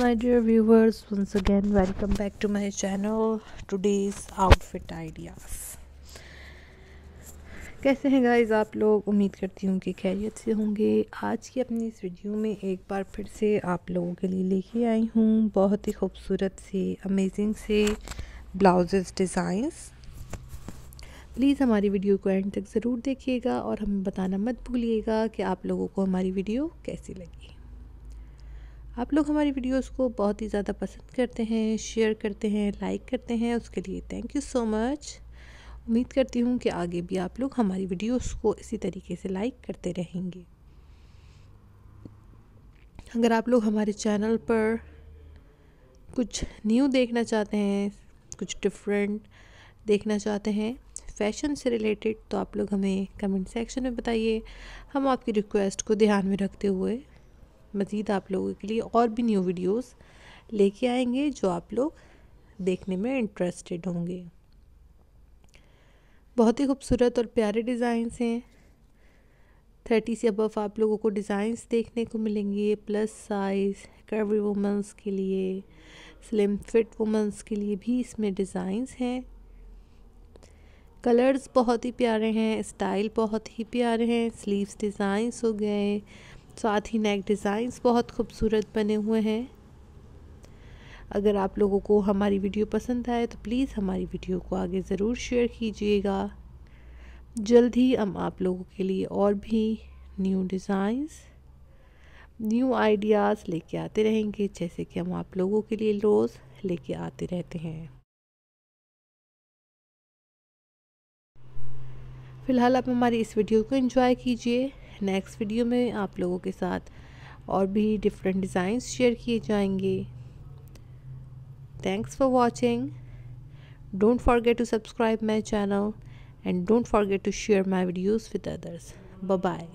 my dear viewers. Once again, welcome back to my channel. Today's outfit ideas. कैसे हैं guys आप लोग? उम्मीद करती हूँ कि खैरियत से होंगे। आज की अपनी इस वीडियो में एक बार फिर से आप लोगों के लिए लेके आई हूँ। बहुत ही खूबसूरत से अमेजिंग से ब्लाउजेस डिज़ाइंस प्लीज़ हमारी वीडियो को एंड तक ज़रूर देखिएगा और हमें बताना मत भूलिएगा कि आप लोगों को हमारी वीडियो कैसी लगी। आप लोग हमारी वीडियोस को बहुत ही ज़्यादा पसंद करते हैं शेयर करते हैं लाइक करते हैं, उसके लिए थैंक यू सो मच उम्मीद करती हूँ कि आगे भी आप लोग हमारी वीडियोस को इसी तरीके से लाइक करते रहेंगे। अगर आप लोग हमारे चैनल पर कुछ न्यू देखना चाहते हैं, कुछ डिफरेंट देखना चाहते हैं फ़ैशन से रिलेटेड तो आप लोग हमें कमेंट सेक्शन में बताइए। हम आपकी रिक्वेस्ट को ध्यान में रखते हुए मज़ीद आप लोगों के लिए और भी न्यू वीडियोस लेके आएँगे जो आप लोग देखने में इंटरेस्टेड होंगे। बहुत ही खूबसूरत और प्यारे डिज़ाइंस हैं। थर्टी से अबव आप लोगों को डिज़ाइंस देखने को मिलेंगे प्लस साइज़ कर्वी वुमेंस के लिए स्लिम फिट वुमेंस के लिए भी इसमें डिज़ाइंस हैं। कलर्स बहुत ही प्यारे हैं स्टाइल बहुत ही प्यारे हैं स्लीव्स डिज़ाइंस हो गए साथ ही नेक डिज़ाइंस बहुत खूबसूरत बने हुए हैं। अगर आप लोगों को हमारी वीडियो पसंद आए तो प्लीज़ हमारी वीडियो को आगे ज़रूर शेयर कीजिएगा। जल्द ही हम आप लोगों के लिए और भी न्यू डिज़ाइंस न्यू आइडियाज़ लेके आते रहेंगे, जैसे कि हम आप लोगों के लिए रोज़ लेके आते रहते हैं। फ़िलहाल आप हमारी इस वीडियो को एंजॉय कीजिए। नेक्स्ट वीडियो में आप लोगों के साथ और भी डिफरेंट डिज़ाइंस शेयर किए जाएँगे। Thanks for watching don't forget to subscribe my channel and don't forget to share my videos with others bye